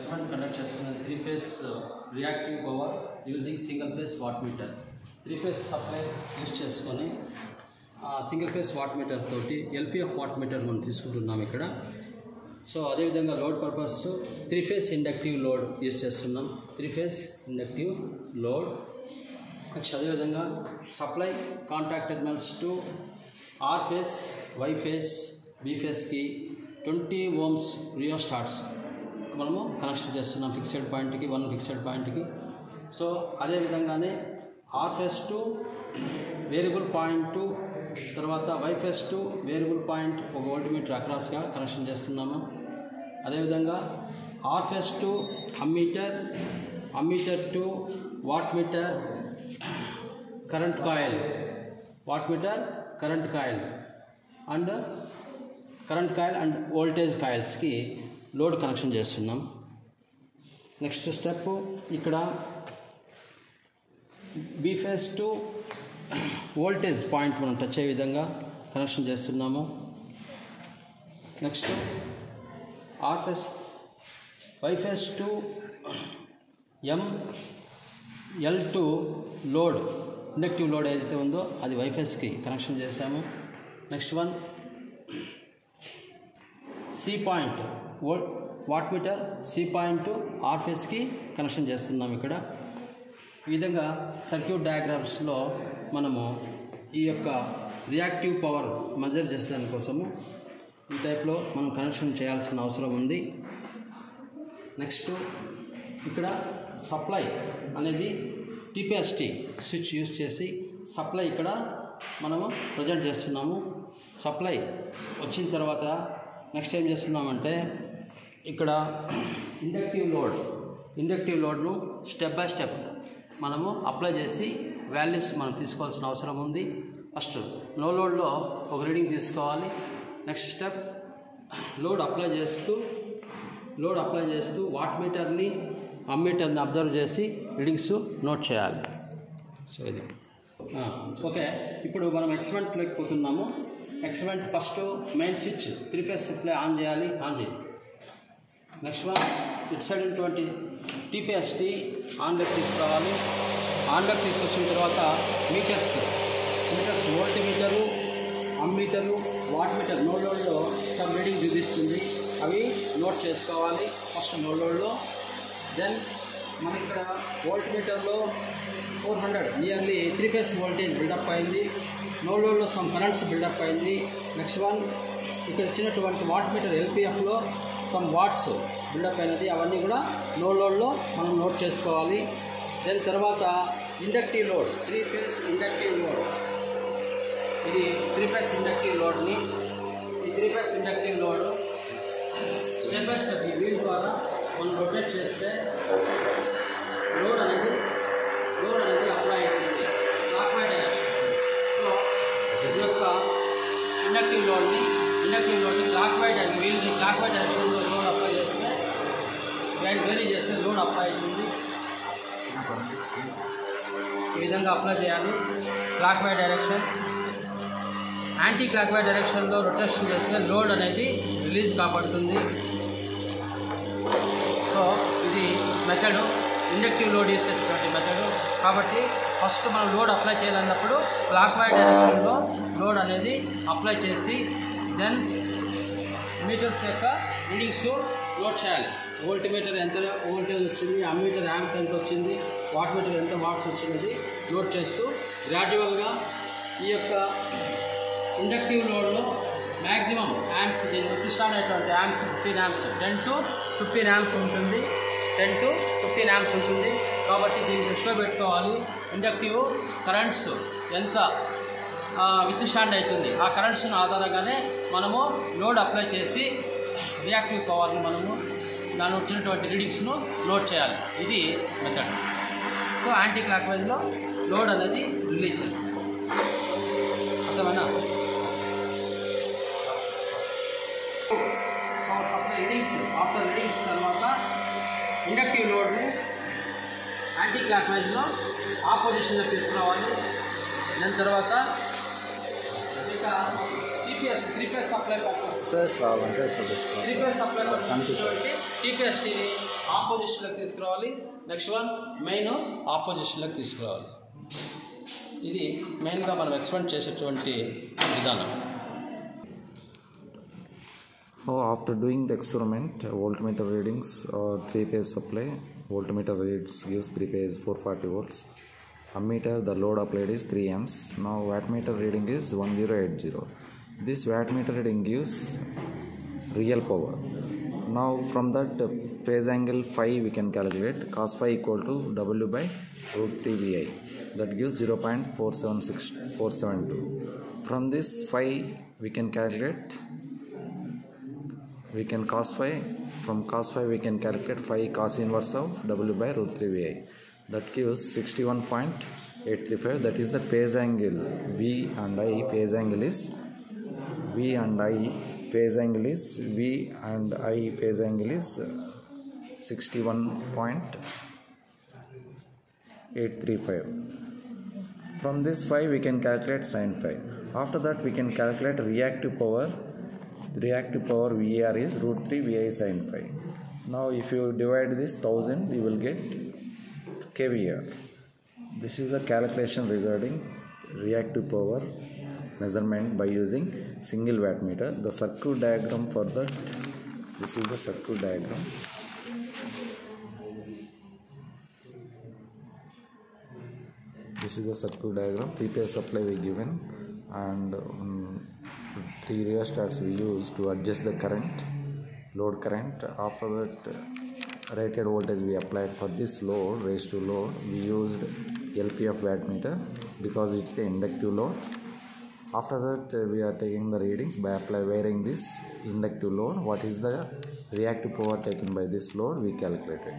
Experiment conduct చేస్తున్నది three phase reactive power using single phase watt meter three phase supply use చేసుకొని single phase watt meter తోటి LPF watt meter మనం తీసుకుంటున్నాం ఇక్కడ. So అదేవిధంగా load purpose three phase inductive load use చేస్తున్నాం. Three phase inductive load next అదేవిధంగా supply contact terminals to R phase Y phase B ఫేస్కి twenty ohms rheostats మనము connection చేస్తున్నాం ఫిక్స్డ్ పాయింట్కి వన్ ఫిక్స్డ్ పాయింట్కి so అదేవిధంగానే R phase to variable point to తర్వాత Y phase to variable point ఒక voltmeter అక్రాస్గా connection చేస్తున్నాము. అదేవిధంగా R phase to ammeter ammeter to watt meter current coil watt meter current coil and current coil and voltage కాయిల్స్కి load connection చేస్తున్నాం. Next step ఇక్కడ B phase to voltage point మనం touch అయ్యే విధంగా connection చేస్తున్నాము. Next R phase Y phase to M L to load inductive load ఏదైతే ఉందో అది వైఫైస్కి కనెక్షన్ చేసాము next one C point watt meter C point ఆర్ఫేస్కి connection చేస్తున్నాం ఇక్కడ. ఈ విధంగా సర్క్యూట్ డయాగ్రామ్స్లో మనము ఈ యొక్క రియాక్టివ్ పవర్ మెజర్ చేసేదాని కోసము ఈ టైప్లో మనం కనెక్షన్ చేయాల్సిన అవసరం ఉంది. నెక్స్ట్ ఇక్కడ సప్లై అనేది టీపీఎస్టీ స్విచ్ యూజ్ చేసి సప్లై ఇక్కడ మనము ప్రజెంట్ చేస్తున్నాము. సప్లై వచ్చిన తర్వాత నెక్స్ట్ ఏం చేస్తున్నామంటే ఇక్కడ ఇండక్టివ్ లోడ్ ఇండక్టివ్ లోడ్ను స్టెప్ బై స్టెప్ మనము అప్లై చేసి వాల్యూస్ మనం తీసుకోవాల్సిన అవసరం ఉంది. ఫస్ట్ నో లోడ్లో ఒక రీడింగ్ తీసుకోవాలి. నెక్స్ట్ స్టెప్ లోడ్ అప్లై చేస్తూ లోడ్ అప్లై చేస్తూ వాట్ మీటర్ని అమ్మీటర్ని అబ్జర్వ్ చేసి రీడింగ్స్ నోట్ చేయాలి. సో ఇది. ఓకే ఇప్పుడు మనం ఎక్స్పెంట్లోకి పోతున్నాము. Experiment first main switch three phase supply on చేయాలి. ఆన్ చేయాలి నెక్స్ట్ వన్ ఇట్ సైడ్ ఉన్నటువంటి టీపీఎస్టీ ఆన్లోకి తీసుకురావాలి ఆన్లోకి తీసుకొచ్చిన తర్వాత meters meters volt meter ammeter watt meter no లోడ్లో సబ్ రీడింగ్ చూపిస్తుంది అవి నోట్ చేసుకోవాలి ఫస్ట్ నో లోడ్లో. దెన్ మనకి ఇక్కడ volt మీటర్లో four hundred nearly three phase voltage buildup అయింది. నో లోడ్లో సమ్ కరెంట్స్ బిల్డప్ అయింది. నెక్స్ట్ వన్ ఇక్కడ ఇచ్చినటువంటి వాట్ మీటర్ ఎల్పిఎఫ్లో సమ్ వాట్స్ బిల్డప్ అయినది అవన్నీ కూడా నో లోడ్లో మనం నోట్ చేసుకోవాలి. దాని తర్వాత inductive load three phase inductive load. ఇది త్రీ ఫేస్ ఇండక్టివ్ లోడ్ని ఈ three phase inductive load step by step ఈ వీల్ ద్వారా మనం రొటేట్ చేస్తే లోడ్ అనేది చేస్తే అప్లై అవుతుంది ఈ విధంగా అప్లై చేయాలి. Clock wide direction anti clock wide డైరెక్షన్లో రొటేషన్ చేస్తే లోడ్ అనేది రిలీజ్ కాబడుతుంది. సో ఇది మెథడ్ ఇండక్టివ్ లోడ్ చేసేటువంటి మెథడు కాబట్టి ఫస్ట్ మనం లోడ్ అప్లై చేయాలన్నప్పుడు క్లాక్ వైడ్ డైరెక్షన్లో లోడ్ అనేది అప్లై చేసి దెన్ మీటర్స్ యొక్క రీడింగ్స్ నోట్ చేయాలి. వోల్ట్ మీటర్ ఎంత వోల్టేజ్ వచ్చింది అమ్మీటర్ యాంప్స్ ఎంత వచ్చింది వాట్ మీటర్ ఎంత వాట్స్ వచ్చినది నోట్ చేస్తూ గ్రాడ్యువల్గా ఈ యొక్క ఇండక్టివ్ లోడ్లో మ్యాక్సిమం యాంప్స్ దీని నిర్దిష్టమైనటువంటి amps fifteen amps ten to fifteen amps ఉంటుంది. టెన్ టు ఫిఫ్టీన్ యాంప్స్ ఉంటుంది. కాబట్టి దీన్ని దృష్టిలో పెట్టుకోవాలి. ఇండక్టివ్ కరెంట్స్ ఎంత విత్ విద్యుత్ స్టాండ్ అవుతుంది. ఆ కరెంట్స్ ఆధారంగానే మనము లోడ్ అప్లై చేసి రియాక్టివ్ పవర్ని మనము దాని వచ్చినటువంటి రీడింగ్స్ను లోడ్ చేయాలి. ఇది మెథడ్ సో యాంటీ క్లాక్ వైజ్లో లోడ్ అనేది రిలీజ్ చేస్తాం అర్థమైనా రీడింగ్స్ ఆఫ్టర్ రీడింగ్స్ తర్వాత ఇండక్టివ్ లోడ్ని యాంటీ క్లాక్ వైజ్లో ఆపోజిషన్లో తీసుకురావాలి. దాని తర్వాత TPS three phase supply three phase supply ఆపోజిషన్లోకి తీసుకురావాలి. నెక్స్ట్ వన్ మెయిన్ ఆపోజిషన్లోకి తీసుకురావాలి. ఇది మెయిన్గా మనం ఎక్స్పెండ్ చేసేటువంటి విధానం. Oh, after doing the experiment, voltmeter readings or three phase supply, voltmeter reads gives three phase 440 volts. Ammeter, the load applied is 3 amps. Now wattmeter reading is 1080. This wattmeter reading gives real power. Now from that phase angle phi we can calculate cos phi equal to W by root 3 VI. That gives 0.476472. From this phi we can calculate we can cos phi from cos phi we can calculate phi cos inverse of w by root 3 vi that gives 61.835 that is the phase angle. V and i phase angle is v and i phase angle is v and i phase angle is uh, 61.835 from this phi we can calculate sine phi. After that we can calculate reactive power. Reactive power VR is root 3 VI sine phi. Now if you divide this 1000 you will get kVAR. This is a calculation regarding reactive power measurement by using single wattmeter. The circuit diagram for that this is the circuit diagram. This is the circuit diagram. Three phase supply we given and um, three rheostats we use to adjust the current load current after that rated voltage we applied for this load raised to load we used lpf wattmeter because it's a inductive load. After that uh, we are taking the readings by applying this inductive load. What is the reactive power taken by this load? We calculated